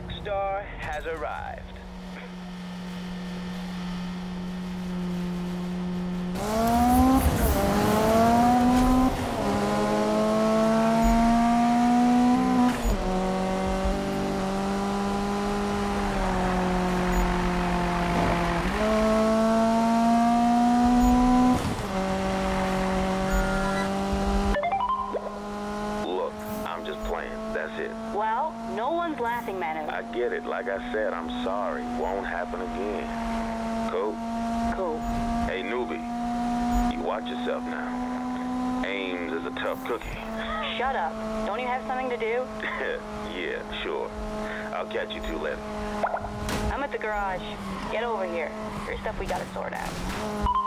rock star has arrived. Look, I'm just playing. That's it. Well, no one's laughing, Manu. I get it. Like I said, I'm sorry. Won't happen again. Cool? Cool. Hey, newbie. You watch yourself now. Ames is a tough cookie. Shut up. Don't you have something to do? yeah, sure. I'll catch you two later. I'm at the garage. Get over here. There's stuff we gotta sort out.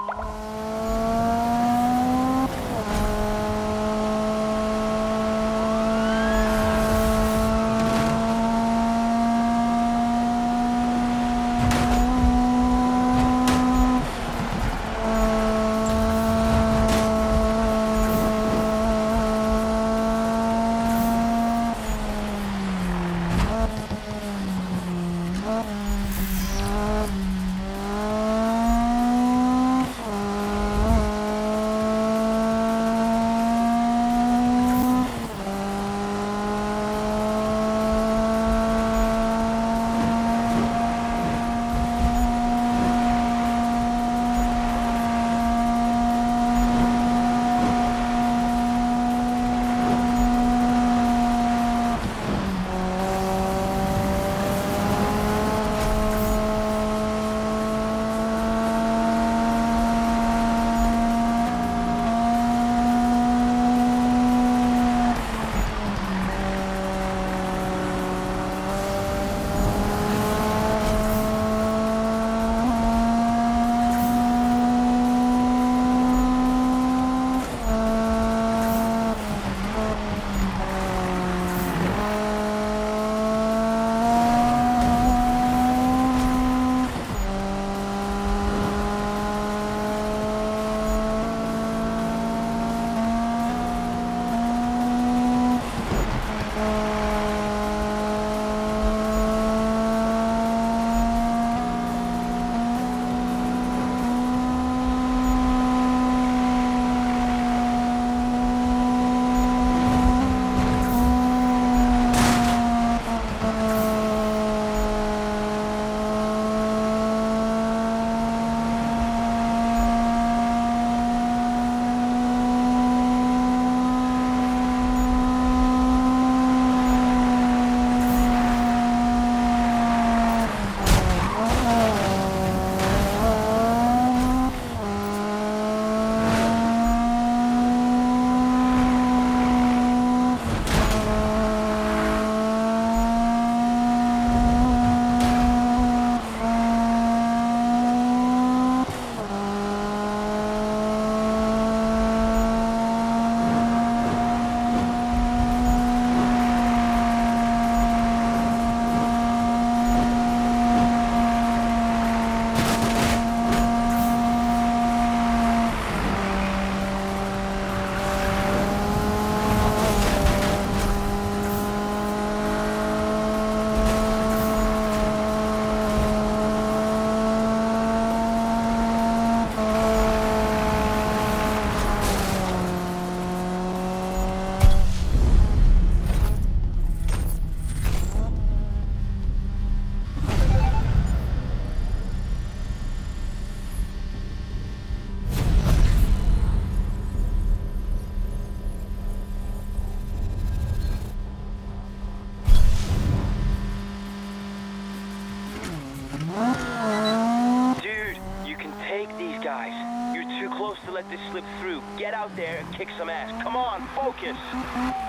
Kick some ass. Come on, focus.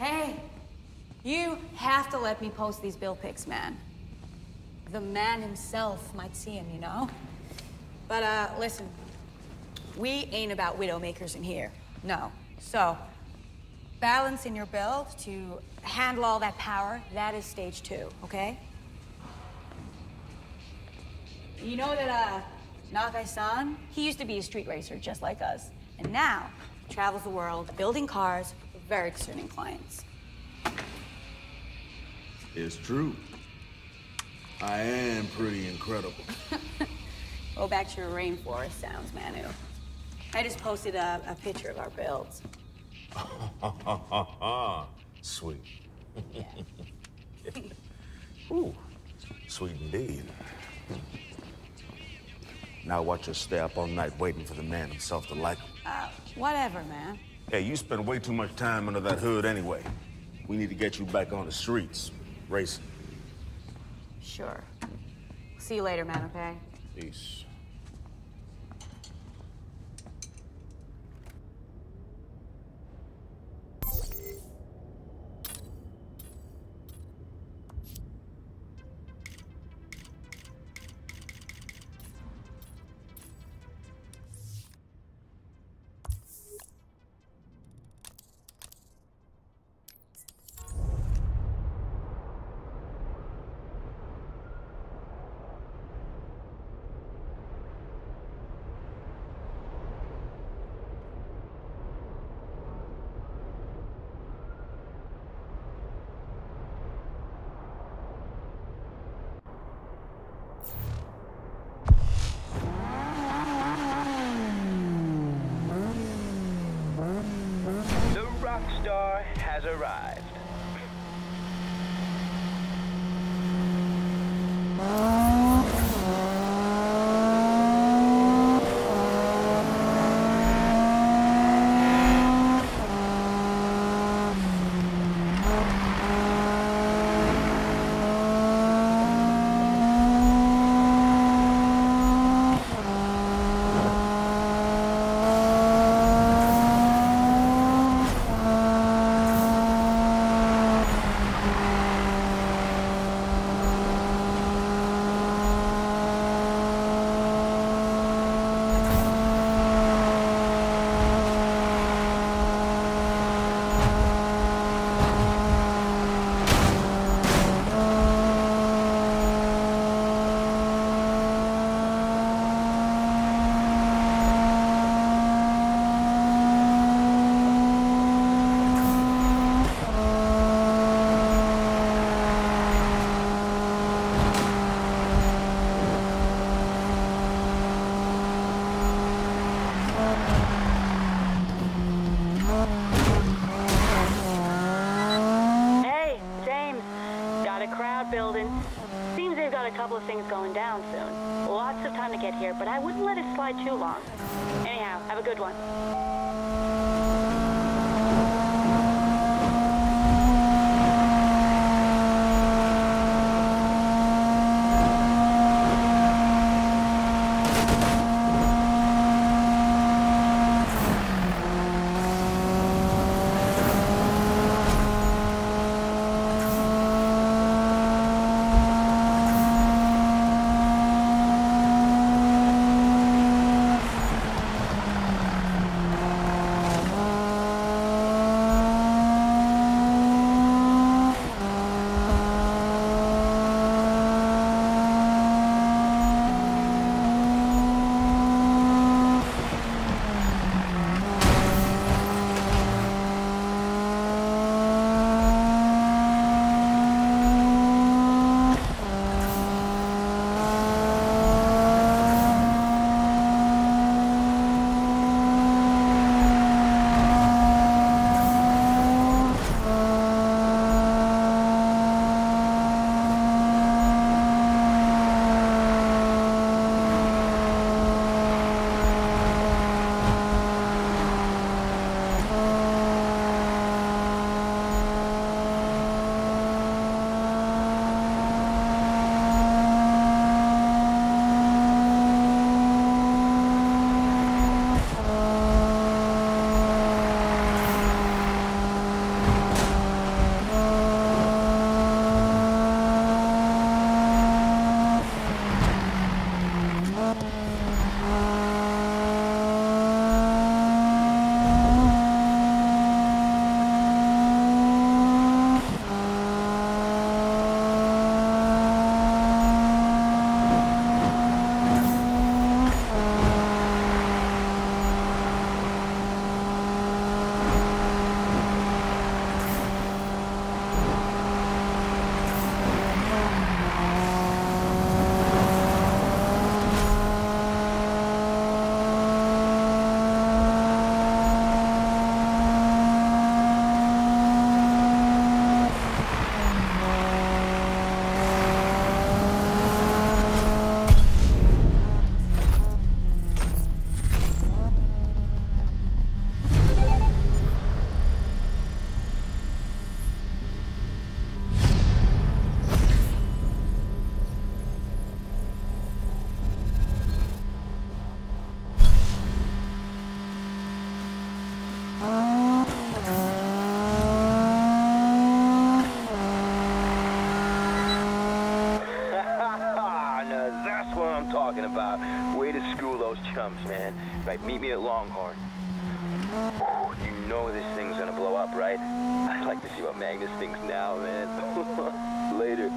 Hey, you have to let me post these bill pics, man. The man himself might see him, you know? But, uh, listen, we ain't about widowmakers in here. No. So, balance in your build to handle all that power, that is stage two, okay? You know that, uh, Nakai-san, he used to be a street racer just like us. And now, travels the world building cars very discerning clients. It's true. I am pretty incredible. Go back to your rainforest sounds, Manu. I just posted a, a picture of our builds. Sweet. Ooh, sweet indeed. Now watch us stay up all night waiting for the man himself to like him. Uh, whatever, man. Hey, you spend way too much time under that hood anyway. We need to get you back on the streets, racing. Sure. See you later, man, okay? Peace. Going down soon. Lots of time to get here, but I wouldn't let it slide too long. Anyhow, have a good one. Those chumps, man. Right, meet me at Longhorn. You know this thing's gonna blow up, right? I'd like to see what Magnus thinks now, man. Later.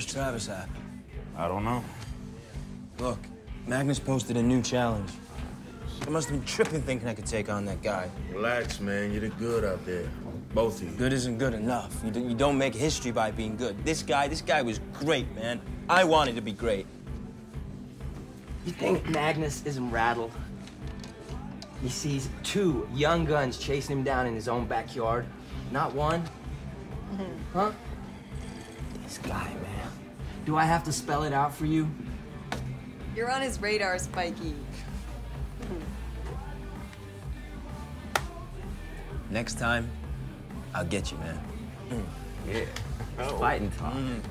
Where's Travis at? I don't know. Look, Magnus posted a new challenge. I must have been tripping thinking I could take on that guy. Relax, man. You did good out there. Both of you. Good isn't good enough. You, do, you don't make history by being good. This guy, this guy was great, man. I wanted to be great. You think Magnus isn't rattled? He sees two young guns chasing him down in his own backyard. Not one. Huh? This guy, man. Do I have to spell it out for you? You're on his radar, Spiky. Next time, I'll get you, man. Mm. Yeah. Oh. Fighting mm.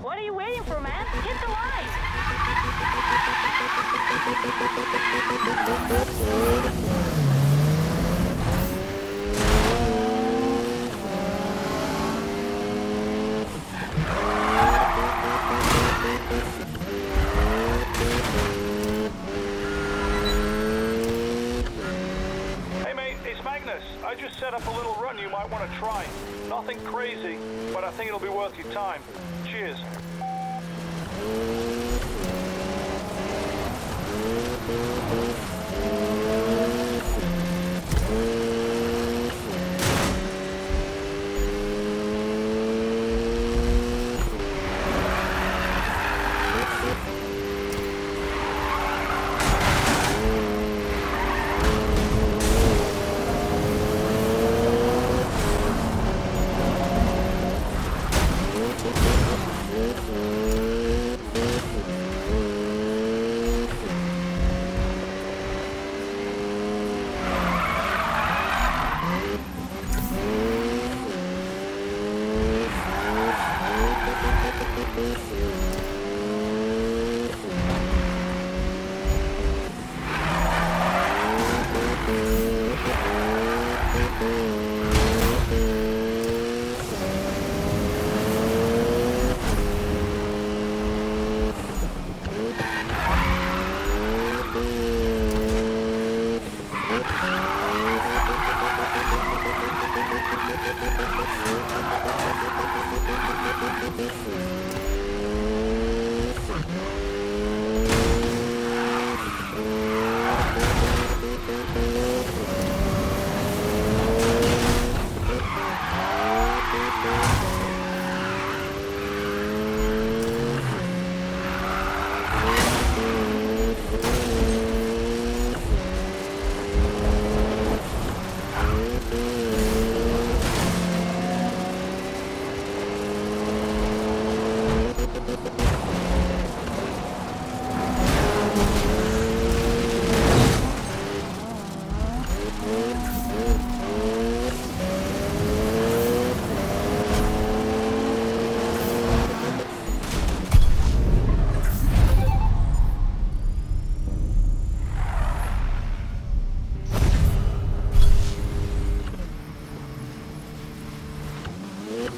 What are you waiting for, man? Get the light!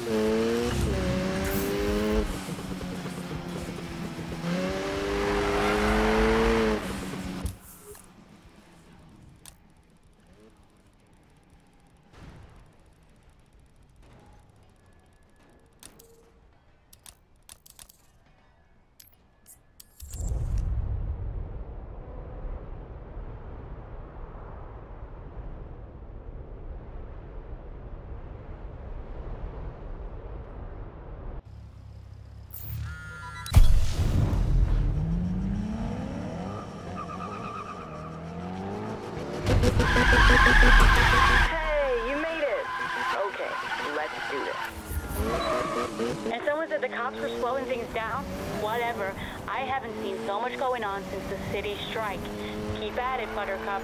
Hey, And someone said the cops were slowing things down. Whatever. I haven't seen so much going on since the city strike. Keep at it, Buttercup.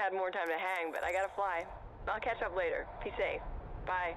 Had more time to hang, but I gotta fly. I'll catch up later. Be safe. Bye.